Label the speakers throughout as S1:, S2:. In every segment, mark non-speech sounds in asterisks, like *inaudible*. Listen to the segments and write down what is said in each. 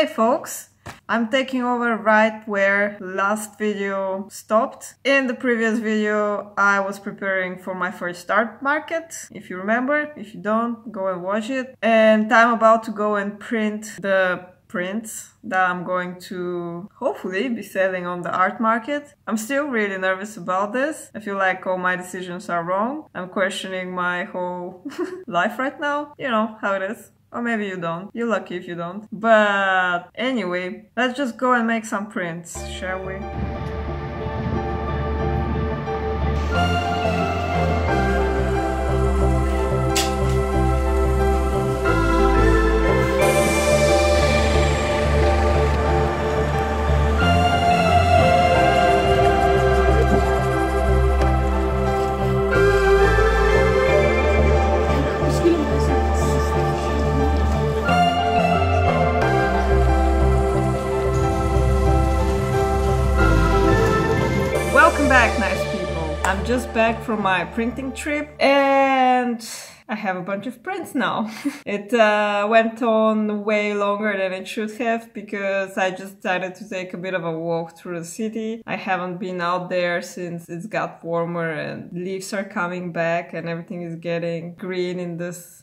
S1: Hey folks! I'm taking over right where last video stopped. In the previous video I was preparing for my first art market, if you remember. If you don't, go and watch it. And I'm about to go and print the prints that I'm going to hopefully be selling on the art market. I'm still really nervous about this. I feel like all my decisions are wrong. I'm questioning my whole *laughs* life right now. You know how it is. Or maybe you don't. You're lucky if you don't. But anyway, let's just go and make some prints, shall we? Just back from my printing trip and I have a bunch of prints now. *laughs* it uh, went on way longer than it should have because I just decided to take a bit of a walk through the city. I haven't been out there since it's got warmer and leaves are coming back and everything is getting green in this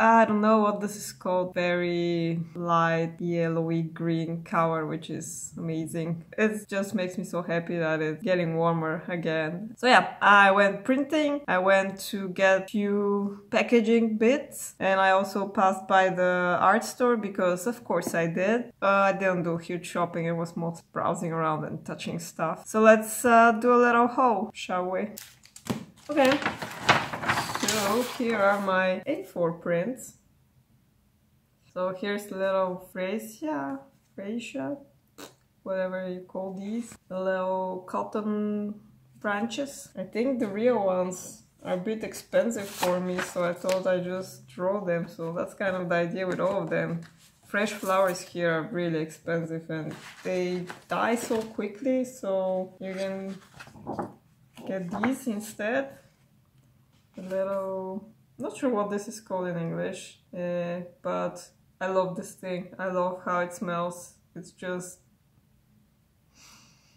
S1: I don't know what this is called, very light yellowy green color, which is amazing. It just makes me so happy that it's getting warmer again. So yeah, I went printing, I went to get few packaging bits, and I also passed by the art store because of course I did. Uh, I didn't do huge shopping, it was more browsing around and touching stuff. So let's uh, do a little haul, shall we? Okay. So here are my A4 prints. So here's little freesia, freesia, whatever you call these. The little cotton branches. I think the real ones are a bit expensive for me, so I thought I just draw them. So that's kind of the idea with all of them. Fresh flowers here are really expensive and they die so quickly, so you can get these instead little not sure what this is called in English, uh, but I love this thing. I love how it smells. It's just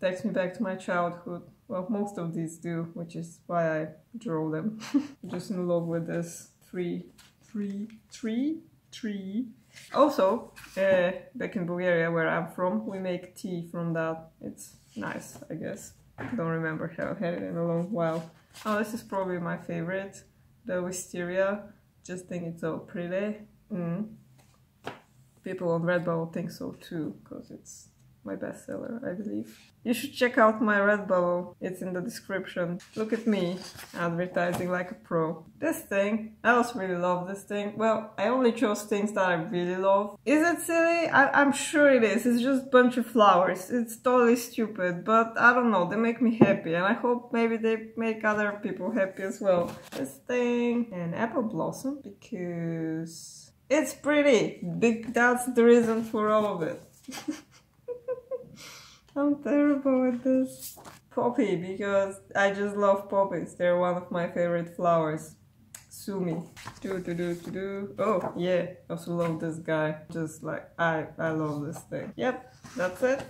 S1: takes me back to my childhood. Well, most of these do, which is why I draw them. *laughs* just in love with this tree, tree, tree, tree. Also, uh, back in Bulgaria, where I'm from, we make tea from that. It's nice, I guess. Don't remember how I had it in a long while. Oh, this is probably my favorite, the wisteria. Just think it's so pretty. Mm. People on Redbubble think so too, because it's my bestseller, I believe. You should check out my Redbubble, it's in the description. Look at me, advertising like a pro. This thing, I also really love this thing. Well, I only chose things that I really love. Is it silly? I am sure it is, it's just a bunch of flowers. It's totally stupid, but I don't know, they make me happy and I hope maybe they make other people happy as well. This thing, an apple blossom, because it's pretty. Big, that's the reason for all of it. *laughs* I'm terrible with this. Poppy, because I just love poppies. They're one of my favorite flowers. Sumi. Do do do do do. Oh yeah, I also love this guy. Just like I I love this thing. Yep, that's it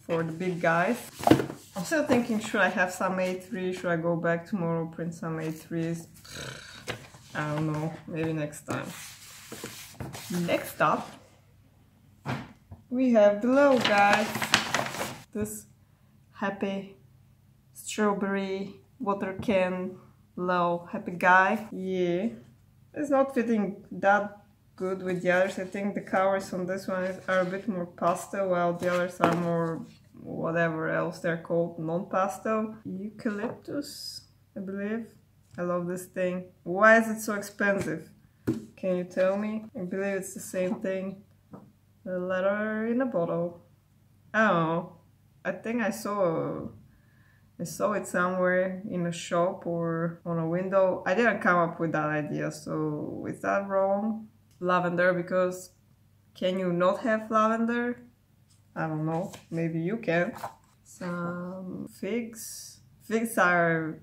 S1: for the big guys. I'm still thinking should I have some A3? Should I go back tomorrow print some A3s? I don't know. Maybe next time. Next up, we have the little guys this happy strawberry water can low happy guy. Yeah, it's not fitting that good with the others. I think the colors on this one are a bit more pastel while the others are more whatever else they're called, non-pastel. Eucalyptus, I believe. I love this thing. Why is it so expensive? Can you tell me? I believe it's the same thing. A letter in a bottle. Oh, I think I saw I saw it somewhere in a shop or on a window. I didn't come up with that idea, so is that wrong? Lavender, because can you not have lavender? I don't know, maybe you can. Some figs. Figs are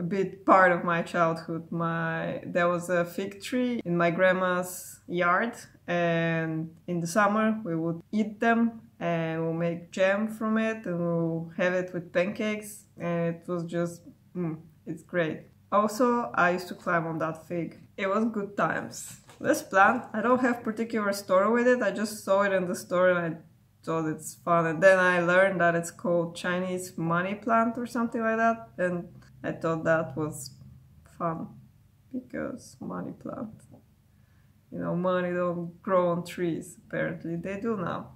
S1: a bit part of my childhood. My there was a fig tree in my grandma's yard, and in the summer we would eat them and we'll make jam from it and we'll have it with pancakes and it was just mm, it's great. Also, I used to climb on that fig. It was good times. This plant, I don't have particular story with it. I just saw it in the store and I thought it's fun. And then I learned that it's called Chinese money plant or something like that. And I thought that was fun because money plant. You know, money don't grow on trees. Apparently they do now.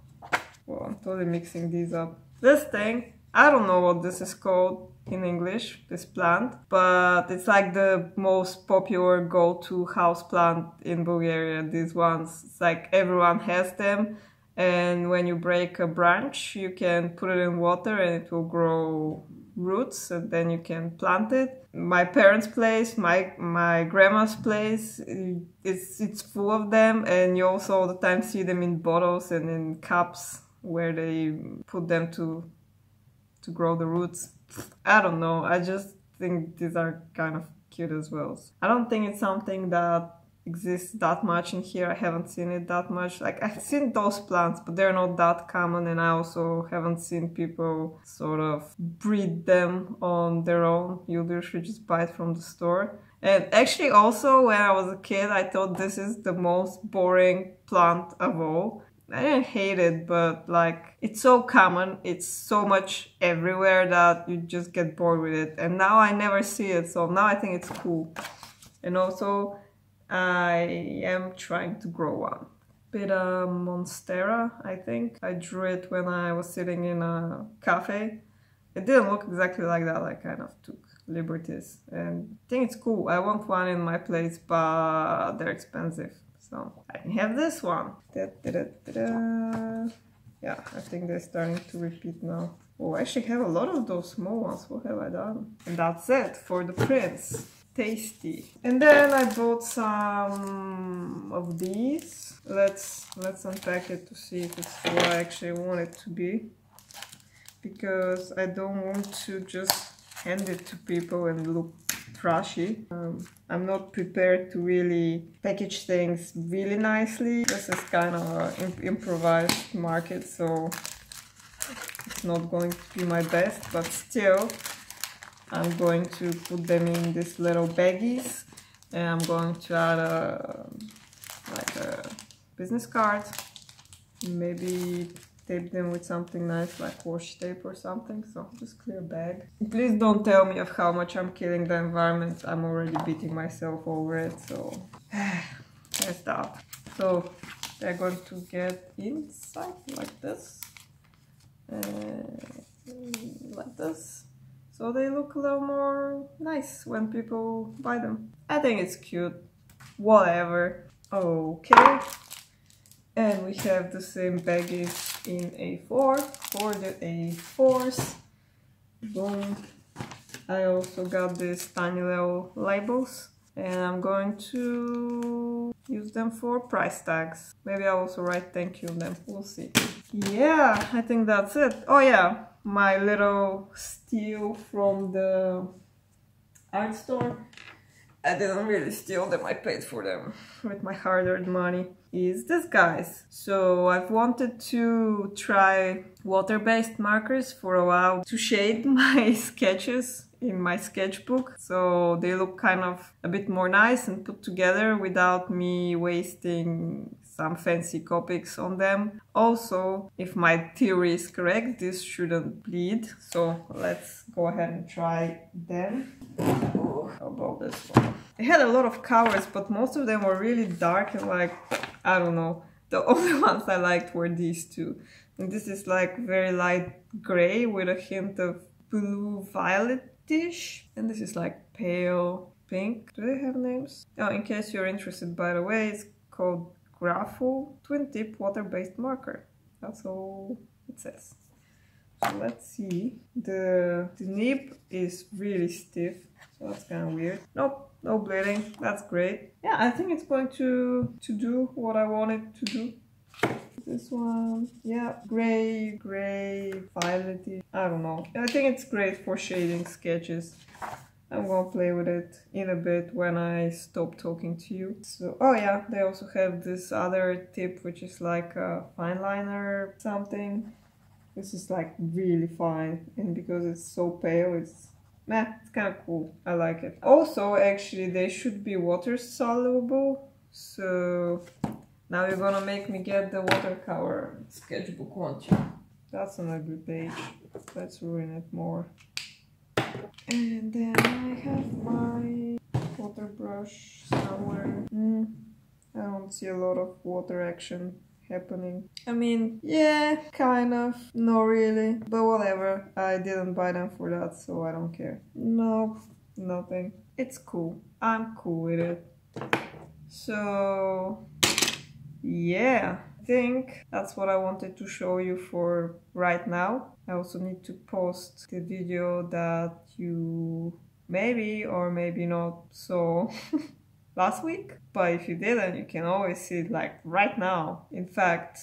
S1: Well, I'm totally mixing these up. This thing, I don't know what this is called in English, this plant, but it's like the most popular go-to house plant in Bulgaria, these ones. It's like everyone has them and when you break a branch, you can put it in water and it will grow roots and then you can plant it. My parents' place, my my grandma's place, it's it's full of them and you also all the time see them in bottles and in cups where they put them to to grow the roots. I don't know. I just think these are kind of cute as well. I don't think it's something that exists that much in here. I haven't seen it that much. Like I've seen those plants, but they're not that common and I also haven't seen people sort of breed them on their own. You usually just buy it from the store. And actually also when I was a kid, I thought this is the most boring plant of all I didn't hate it, but like it's so common, it's so much everywhere that you just get bored with it. And now I never see it, so now I think it's cool. And also, I am trying to grow one. Beta Monstera, I think. I drew it when I was sitting in a cafe. It didn't look exactly like that, I kind of took liberties. And I think it's cool. I want one in my place, but they're expensive. So I have this one. Da, da, da, yeah, I think they're starting to repeat now. Oh, I actually have a lot of those small ones. What have I done? And that's it for the prints. Tasty. And then I bought some of these. Let's let's unpack it to see if it's what I actually want it to be. Because I don't want to just hand it to people and look trashy. Um, I'm not prepared to really package things really nicely. This is kind of an improvised market, so it's not going to be my best, but still I'm going to put them in these little baggies and I'm going to add a like a business card, maybe tape them with something nice like washi tape or something so just clear bag. Please don't tell me of how much i'm killing the environment. I'm already beating myself over it so *sighs* there's that so they're going to get inside like this. Uh, like this. So they look a little more nice when people buy them. I think it's cute. Whatever. Okay. And we have the same baggage in A4 for the A4s. Boom. I also got these tiny little labels and I'm going to use them for price tags. Maybe I'll also write thank you on them. We'll see. Yeah, I think that's it. Oh yeah, my little steal from the art store. I didn't really steal them, I paid for them with my hard-earned money is this guys. So I've wanted to try water-based markers for a while to shade *laughs* my sketches in my sketchbook so they look kind of a bit more nice and put together without me wasting some fancy Copics on them. Also, if my theory is correct, this shouldn't bleed. So let's go ahead and try them. Oh, how about this one? I had a lot of colors, but most of them were really dark and like I don't know. The *laughs* only ones I liked were these two. And this is like very light gray with a hint of blue violetish. And this is like pale pink. Do they have names? Oh, in case you're interested, by the way, it's called Grapho Twin Tip Water-Based Marker. That's all it says. So let's see. The, the nib is really stiff, so that's kind of weird. Nope, no bleeding. That's great. Yeah, I think it's going to, to do what I want it to do. This one, yeah, gray, gray, violety. I don't know. I think it's great for shading sketches. I'm gonna play with it in a bit when I stop talking to you. So, oh yeah, they also have this other tip which is like a fine liner something. This is like really fine and because it's so pale it's meh, it's kind of cool. I like it. Also, actually, they should be water soluble. So now you're gonna make me get the watercolor sketchbook, won't you? That's an ugly page. Let's ruin it more. And then I have my water brush somewhere. Mm, I don't see a lot of water action happening. I mean, yeah, kind of, not really, but whatever. I didn't buy them for that, so I don't care. No, nothing. It's cool. I'm cool with it. So, yeah, I think that's what I wanted to show you for right now. I also need to post the video that you maybe or maybe not saw *laughs* last week. But if you didn't, you can always see it like right now. In fact,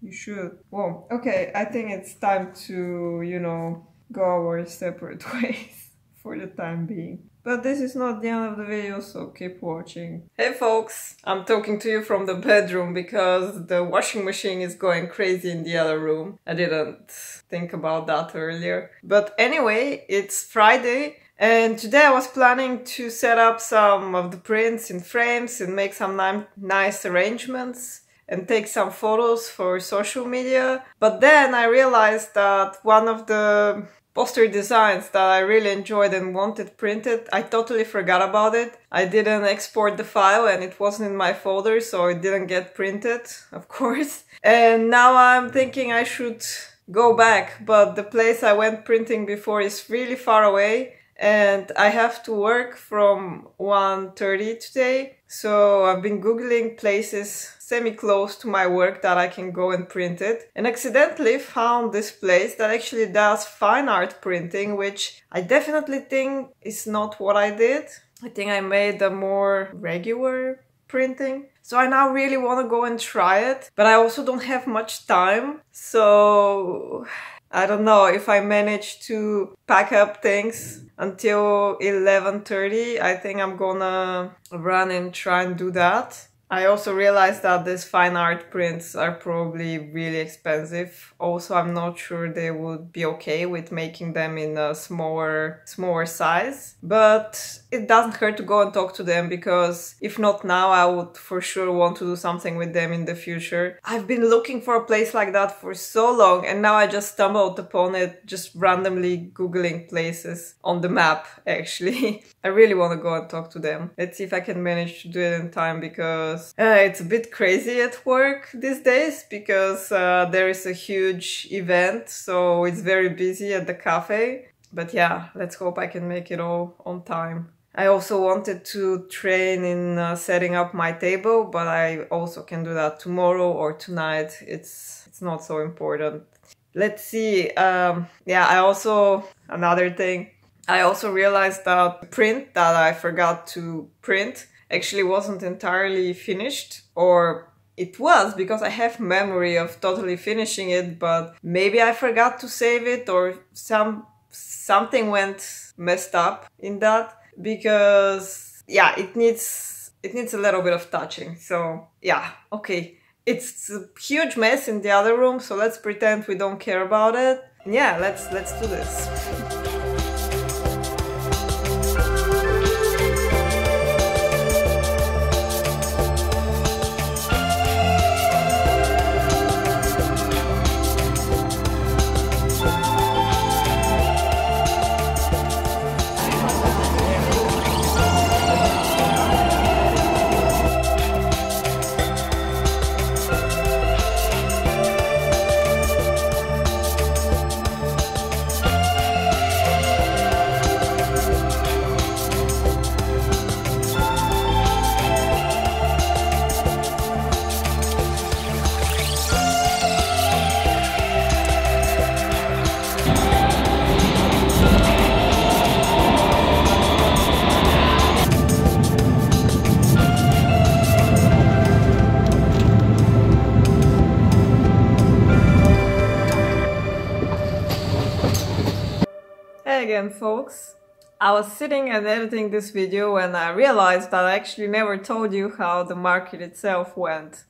S1: you should. Well, okay, I think it's time to, you know, go our separate *laughs* ways for the time being. But this is not the end of the video, so keep watching. Hey folks, I'm talking to you from the bedroom because the washing machine is going crazy in the other room. I didn't think about that earlier. But anyway, it's Friday and today I was planning to set up some of the prints in frames and make some ni nice arrangements and take some photos for social media. But then I realized that one of the poster designs that I really enjoyed and wanted printed. I totally forgot about it. I didn't export the file and it wasn't in my folder, so it didn't get printed, *laughs* of course. And now I'm thinking I should go back, but the place I went printing before is really far away and I have to work from 1.30 today. So I've been googling places semi-close to my work that I can go and print it and accidentally found this place that actually does fine art printing which I definitely think is not what I did. I think I made a more regular printing. So I now really want to go and try it, but I also don't have much time. So I don't know if I manage to pack up things until 11:30. I think I'm gonna run and try and do that. I also realized that these fine art prints are probably really expensive. Also, I'm not sure they would be okay with making them in a smaller, smaller size. But it doesn't hurt to go and talk to them because if not now, I would for sure want to do something with them in the future. I've been looking for a place like that for so long and now I just stumbled upon it just randomly Googling places on the map, actually. *laughs* I really want to go and talk to them. Let's see if I can manage to do it in time because uh, it's a bit crazy at work these days because uh, there is a huge event, so it's very busy at the cafe. But yeah, let's hope I can make it all on time. I also wanted to train in uh, setting up my table, but I also can do that tomorrow or tonight. It's it's not so important. Let's see. Um, yeah, I also another thing I also realized that the print that I forgot to print actually wasn't entirely finished or it was because I have memory of totally finishing it, but maybe I forgot to save it or some something went messed up in that because yeah, it needs it needs a little bit of touching. So yeah, okay. It's a huge mess in the other room, so let's pretend we don't care about it. Yeah, let's let's do this. *laughs* folks. I was sitting and editing this video and I realized that I actually never told you how the market itself went.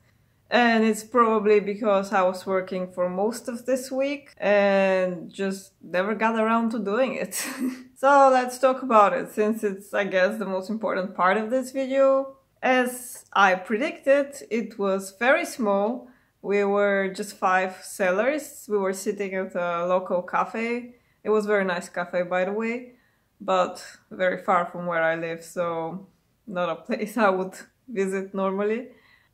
S1: And it's probably because I was working for most of this week and just never got around to doing it. *laughs* so let's talk about it since it's, I guess, the most important part of this video. As I predicted, it was very small. We were just five sellers. We were sitting at a local cafe. It was a very nice cafe, by the way, but very far from where I live, so not a place *laughs* I would visit normally.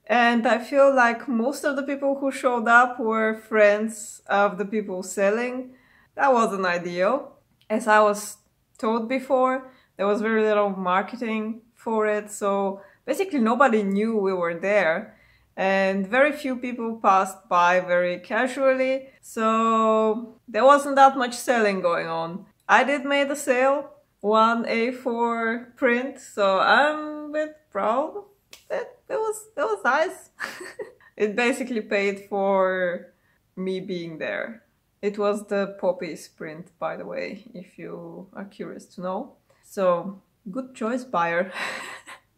S1: And I feel like most of the people who showed up were friends of the people selling. That wasn't ideal. As I was told before, there was very little marketing for it, so basically nobody knew we were there. And very few people passed by very casually, so there wasn't that much selling going on. I did make a sale, one A4 print, so I'm a bit proud it, it was it was nice. *laughs* it basically paid for me being there. It was the poppy sprint, by the way, if you are curious to know. So good choice, buyer.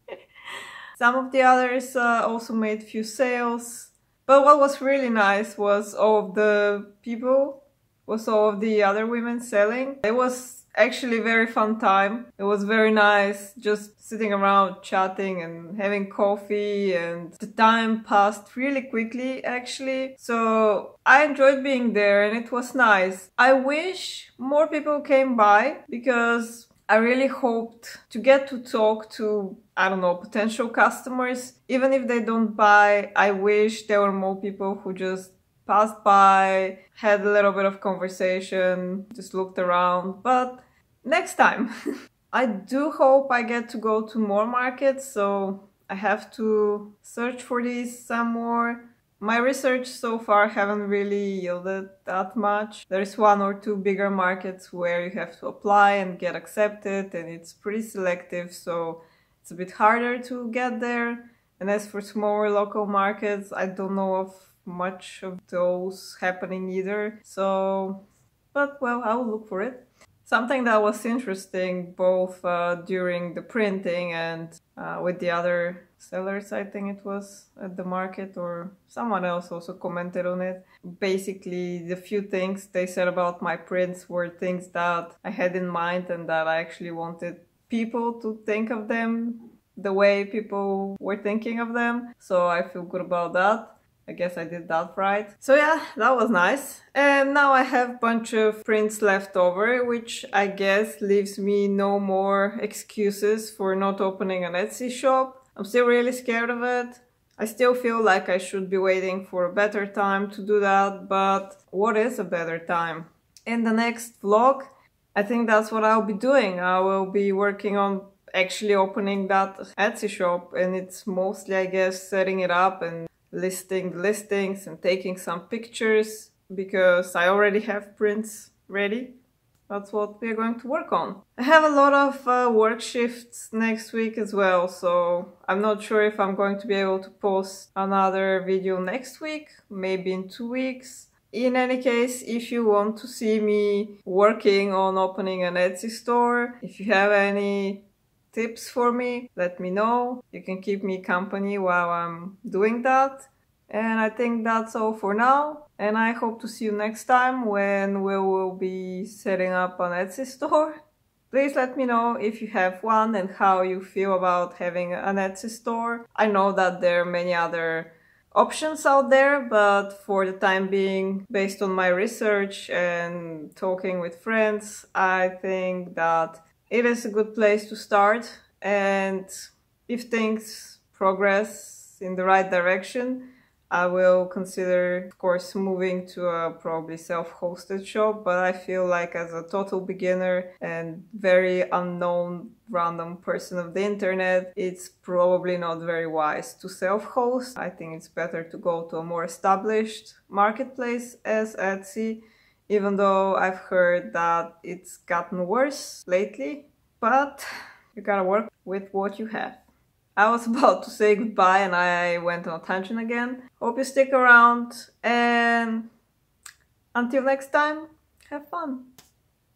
S1: *laughs* Some of the others uh, also made few sales. But what was really nice was all of the people, was all of the other women selling. It was actually very fun time. It was very nice just sitting around chatting and having coffee and the time passed really quickly actually. So I enjoyed being there and it was nice. I wish more people came by because I really hoped to get to talk to, I don't know, potential customers. Even if they don't buy, I wish there were more people who just passed by, had a little bit of conversation, just looked around. But next time. *laughs* I do hope I get to go to more markets, so I have to search for these some more. My research so far haven't really yielded that much. There's one or two bigger markets where you have to apply and get accepted and it's pretty selective, so it's a bit harder to get there. And as for smaller local markets, I don't know of much of those happening either. So, but well, I will look for it. Something that was interesting both uh, during the printing and uh, with the other sellers, I think it was at the market, or someone else also commented on it. Basically, the few things they said about my prints were things that I had in mind and that I actually wanted people to think of them the way people were thinking of them. So I feel good about that. I guess I did that right. So yeah, that was nice. And now I have a bunch of prints left over, which I guess leaves me no more excuses for not opening an Etsy shop. I'm still really scared of it. I still feel like I should be waiting for a better time to do that, but what is a better time? In the next vlog, I think that's what I'll be doing. I will be working on actually opening that Etsy shop and it's mostly, I guess, setting it up and listing listings and taking some pictures because I already have prints ready. That's what we're going to work on. I have a lot of uh, work shifts next week as well, so I'm not sure if I'm going to be able to post another video next week, maybe in two weeks. In any case, if you want to see me working on opening an Etsy store, if you have any tips for me, let me know. You can keep me company while I'm doing that. And I think that's all for now. And I hope to see you next time when we will be setting up an Etsy store. *laughs* Please let me know if you have one and how you feel about having an Etsy store. I know that there are many other options out there, but for the time being, based on my research and talking with friends, I think that it is a good place to start and if things progress in the right direction I will consider of course moving to a probably self-hosted shop but I feel like as a total beginner and very unknown random person of the internet it's probably not very wise to self-host. I think it's better to go to a more established marketplace as Etsy even though I've heard that it's gotten worse lately, but you gotta work with what you have. I was *laughs* about to say goodbye and I went on a tangent again. Hope you stick around and until next time, have fun.